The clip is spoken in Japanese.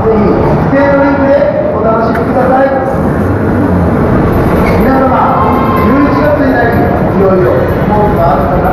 ぜひ特定のリンクでお楽しみください。皆様11月になりいよいよ本があった